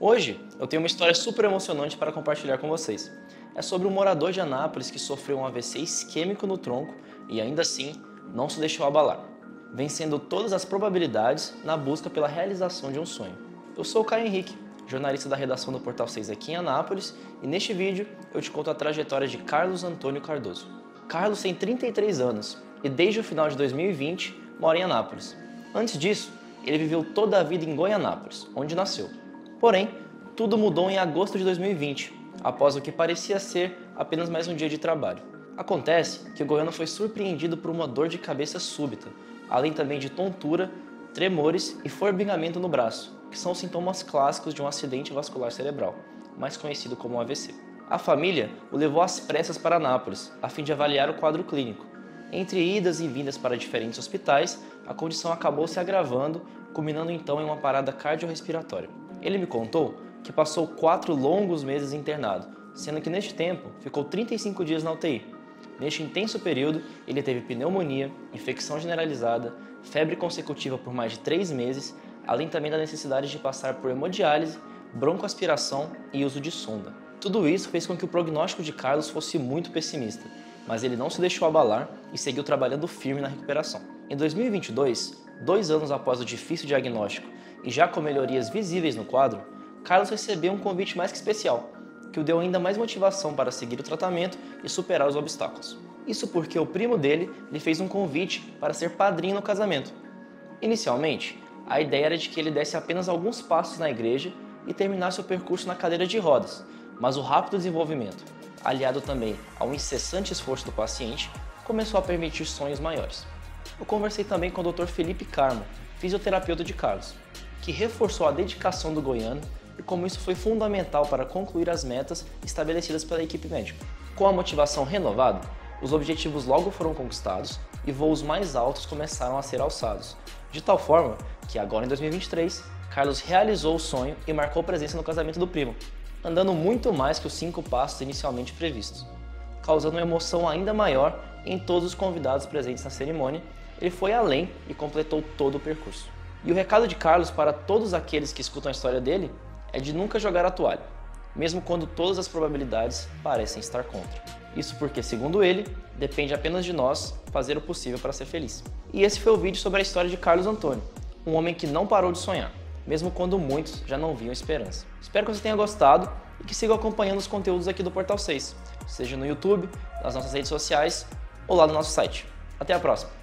Hoje eu tenho uma história super emocionante para compartilhar com vocês. É sobre um morador de Anápolis que sofreu um AVC isquêmico no tronco e ainda assim não se deixou abalar, vencendo todas as probabilidades na busca pela realização de um sonho. Eu sou o Caio Henrique, jornalista da redação do Portal 6 aqui em Anápolis, e neste vídeo eu te conto a trajetória de Carlos Antônio Cardoso. Carlos tem 33 anos e desde o final de 2020 mora em Anápolis. Antes disso, ele viveu toda a vida em Goianápolis, onde nasceu. Porém, tudo mudou em agosto de 2020, após o que parecia ser apenas mais um dia de trabalho. Acontece que o goiano foi surpreendido por uma dor de cabeça súbita, além também de tontura, tremores e formigamento no braço, que são sintomas clássicos de um acidente vascular cerebral, mais conhecido como AVC. A família o levou às pressas para Nápoles, a fim de avaliar o quadro clínico. Entre idas e vindas para diferentes hospitais, a condição acabou se agravando, culminando então em uma parada cardiorrespiratória. Ele me contou que passou quatro longos meses internado, sendo que neste tempo ficou 35 dias na UTI. Neste intenso período, ele teve pneumonia, infecção generalizada, febre consecutiva por mais de três meses, além também da necessidade de passar por hemodiálise, broncoaspiração e uso de sonda. Tudo isso fez com que o prognóstico de Carlos fosse muito pessimista, mas ele não se deixou abalar e seguiu trabalhando firme na recuperação. Em 2022, dois anos após o difícil diagnóstico e já com melhorias visíveis no quadro, Carlos recebeu um convite mais que especial, que o deu ainda mais motivação para seguir o tratamento e superar os obstáculos. Isso porque o primo dele lhe fez um convite para ser padrinho no casamento. Inicialmente, a ideia era de que ele desse apenas alguns passos na igreja e terminasse o percurso na cadeira de rodas, mas o rápido desenvolvimento, aliado também ao incessante esforço do paciente, começou a permitir sonhos maiores. Eu conversei também com o Dr. Felipe Carmo, fisioterapeuta de Carlos, que reforçou a dedicação do goiano e como isso foi fundamental para concluir as metas estabelecidas pela equipe médica. Com a motivação renovada, os objetivos logo foram conquistados e voos mais altos começaram a ser alçados, de tal forma que agora em 2023, Carlos realizou o sonho e marcou presença no casamento do primo, andando muito mais que os cinco passos inicialmente previstos. Causando uma emoção ainda maior em todos os convidados presentes na cerimônia, ele foi além e completou todo o percurso. E o recado de Carlos para todos aqueles que escutam a história dele é de nunca jogar a toalha, mesmo quando todas as probabilidades parecem estar contra. Isso porque, segundo ele, depende apenas de nós fazer o possível para ser feliz. E esse foi o vídeo sobre a história de Carlos Antônio, um homem que não parou de sonhar, mesmo quando muitos já não viam esperança. Espero que você tenha gostado e que siga acompanhando os conteúdos aqui do Portal 6, seja no YouTube, nas nossas redes sociais ou lá no nosso site. Até a próxima!